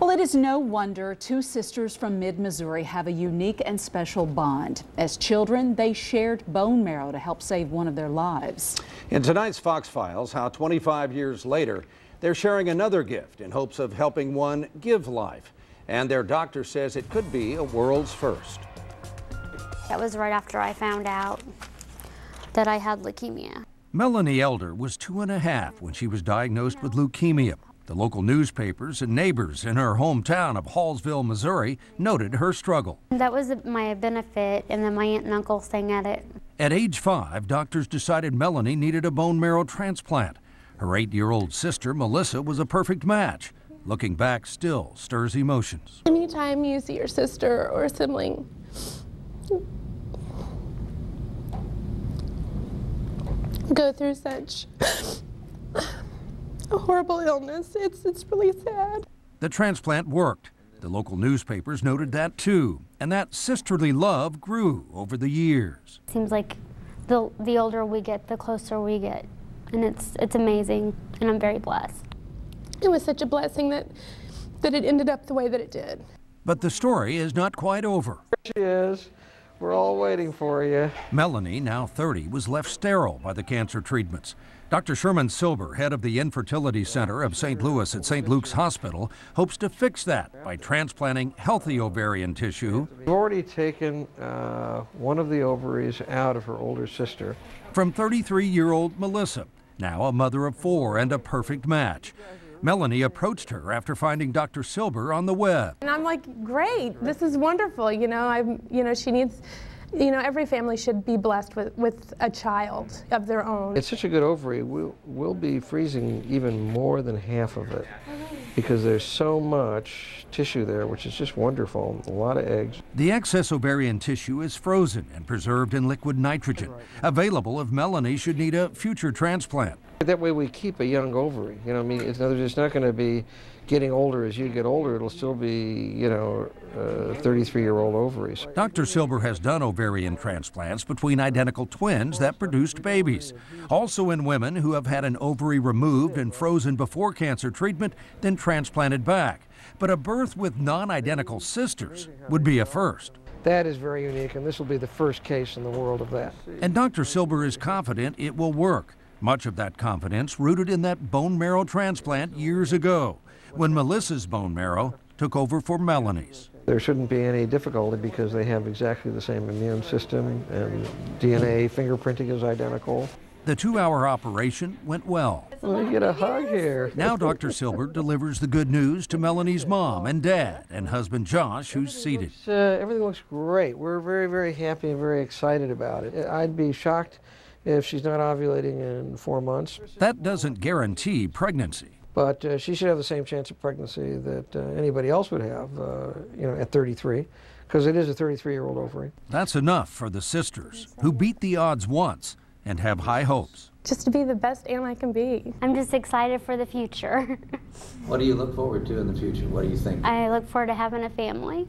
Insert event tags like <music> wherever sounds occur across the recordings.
Well, it is no wonder two sisters from mid-Missouri have a unique and special bond. As children, they shared bone marrow to help save one of their lives. In tonight's Fox Files, how 25 years later, they're sharing another gift in hopes of helping one give life. And their doctor says it could be a world's first. That was right after I found out that I had leukemia. Melanie Elder was two and a half when she was diagnosed with leukemia. The local newspapers and neighbors in her hometown of Hallsville, Missouri, noted her struggle. That was my benefit, and then my aunt and uncle sang at it. At age five, doctors decided Melanie needed a bone marrow transplant. Her eight year old sister, Melissa, was a perfect match. Looking back still stirs emotions. Anytime you see your sister or sibling go through such a horrible illness. It's, it's really sad. The transplant worked. The local newspapers noted that too, and that sisterly love grew over the years. Seems like the, the older we get, the closer we get, and it's, it's amazing, and I'm very blessed. It was such a blessing that, that it ended up the way that it did. But the story is not quite over. She is. We're all waiting for you. Melanie, now 30, was left sterile by the cancer treatments. Dr. Sherman Silber, head of the Infertility Center of St. Louis at St. Luke's Hospital, hopes to fix that by transplanting healthy ovarian tissue. We've already taken uh, one of the ovaries out of her older sister. From 33 year old Melissa, now a mother of four and a perfect match. Melanie approached her after finding Dr. Silber on the web. And I'm like, great, this is wonderful. You know, I'm, you know, she needs, you know, every family should be blessed with, with a child of their own. It's such a good ovary, we'll, we'll be freezing even more than half of it because there's so much tissue there, which is just wonderful, a lot of eggs. The excess ovarian tissue is frozen and preserved in liquid nitrogen, available if Melanie should need a future transplant. That way we keep a young ovary. You know, I mean, it's, it's not going to be getting older as you get older. It'll still be, you know, 33-year-old uh, ovaries. Dr. Silber has done ovarian transplants between identical twins that produced babies. Also in women who have had an ovary removed and frozen before cancer treatment, then transplanted back. But a birth with non-identical sisters would be a first. That is very unique, and this will be the first case in the world of that. And Dr. Silber is confident it will work. Much of that confidence rooted in that bone marrow transplant years ago, when Melissa's bone marrow took over for Melanie's. There shouldn't be any difficulty because they have exactly the same immune system and DNA fingerprinting is identical. The two-hour operation went well. Let me get a hug here. Now Dr. Silber delivers the good news to Melanie's mom and dad and husband Josh, who's seated. Looks, uh, everything looks great. We're very, very happy and very excited about it. I'd be shocked if she's not ovulating in four months. That doesn't guarantee pregnancy. But uh, she should have the same chance of pregnancy that uh, anybody else would have, uh, you know, at 33, because it is a 33-year-old ovary. That's enough for the sisters, who beat the odds once and have high hopes. Just to be the best aunt I can be. I'm just excited for the future. <laughs> what do you look forward to in the future? What do you think? I look forward to having a family.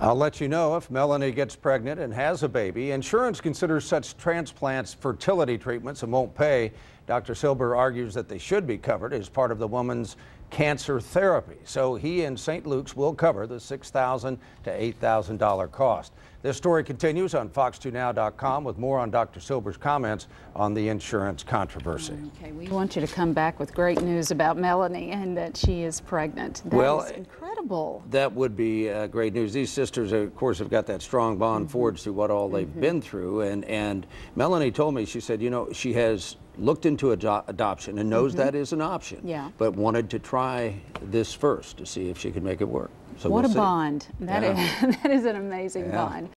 I'll let you know if Melanie gets pregnant and has a baby. Insurance considers such transplants fertility treatments and won't pay. Dr. Silber argues that they should be covered as part of the woman's cancer therapy. So he and St. Luke's will cover the 6,000 to $8,000 cost. This story continues on fox2now.com with more on Dr. Silber's comments on the insurance controversy. Okay, we want you to come back with great news about Melanie and that she is pregnant. That well, is incredible. That would be uh, great news. These sisters, of course, have got that strong bond mm -hmm. forged through what all they've mm -hmm. been through. And, and Melanie told me, she said, you know, she has looked into ado adoption and knows mm -hmm. that is an option, yeah. but wanted to try this first to see if she could make it work. So what we'll a see. bond. That, yeah. is, <laughs> that is an amazing yeah. bond.